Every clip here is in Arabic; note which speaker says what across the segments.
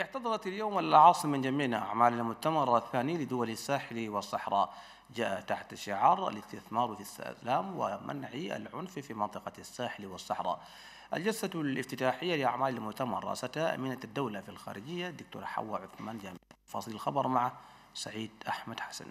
Speaker 1: اعتذرت اليوم العاصم من جميع أعمال المؤتمر الثاني لدول الساحل والصحراء. جاء تحت شعار الاستثمار في السلام ومنع العنف في منطقة الساحل والصحراء. الجلسة الافتتاحية لأعمال المؤتمر رأستها أمينة الدولة في الخارجية الدكتورة حواء عثمان. جامع فاصل الخبر مع سعيد أحمد حسن.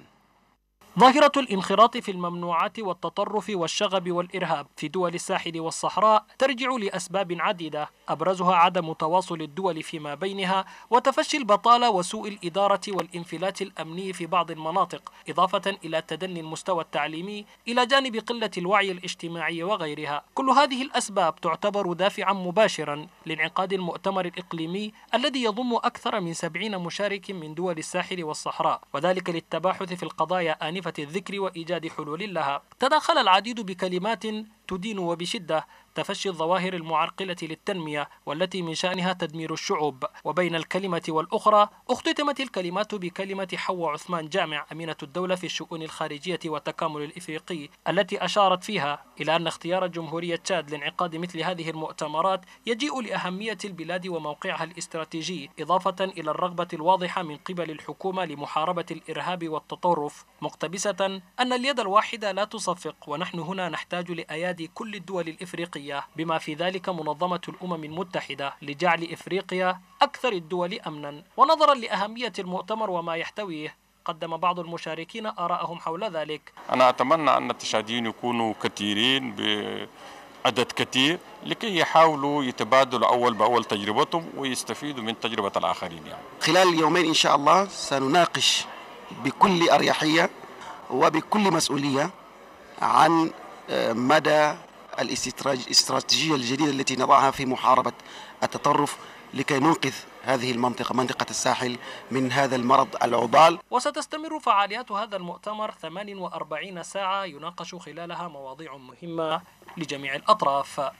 Speaker 2: ظاهرة الانخراط في الممنوعات والتطرف والشغب والإرهاب في دول الساحل والصحراء ترجع لأسباب عديدة أبرزها عدم تواصل الدول فيما بينها وتفشي البطالة وسوء الإدارة والانفلات الأمني في بعض المناطق إضافة إلى تدني المستوى التعليمي إلى جانب قلة الوعي الاجتماعي وغيرها. كل هذه الأسباب تعتبر دافعا مباشرا لانعقاد المؤتمر الإقليمي الذي يضم أكثر من سبعين مشارك من دول الساحل والصحراء وذلك للتباحث في القضايا آنفة الذكر وإيجاد حلول لها. تداخل العديد بكلمات تدين وبشدة تفشي الظواهر المعرقلة للتنمية والتي من شأنها تدمير الشعوب. وبين الكلمة والأخرى اختتمت الكلمات بكلمة حواء عثمان جامع أمينة الدولة في الشؤون الخارجية والتكامل الإفريقي التي أشارت فيها إلى أن اختيار جمهورية تشاد لانعقاد مثل هذه المؤتمرات يجيء لأهمية البلاد وموقعها الاستراتيجي إضافة إلى الرغبة الواضحة من قبل الحكومة لمحاربة الإرهاب والتطرف مقتبسة أن اليد الواحدة لا تصفق ونحن هنا نحتاج لأيادي كل الدول الإفريقية بما في ذلك منظمة الأمم المتحدة لجعل إفريقيا أكثر الدول أمنا ونظرا لأهمية المؤتمر وما يحتويه قدم بعض المشاركين آراءهم حول ذلك
Speaker 3: أنا أتمنى أن التشاديين يكونوا كثيرين بعدد كثير لكي يحاولوا يتبادلوا أول بأول تجربتهم ويستفيدوا من تجربة الآخرين يعني.
Speaker 4: خلال اليومين إن شاء الله سنناقش بكل أريحية وبكل مسؤولية عن مدى الاستراتيجية الجديدة التي نضعها في محاربة التطرف لكي ننقذ هذه المنطقة منطقة الساحل من هذا المرض العضال.
Speaker 2: وستستمر فعاليات هذا المؤتمر 48 ساعة يناقش خلالها مواضيع مهمة لجميع الأطراف.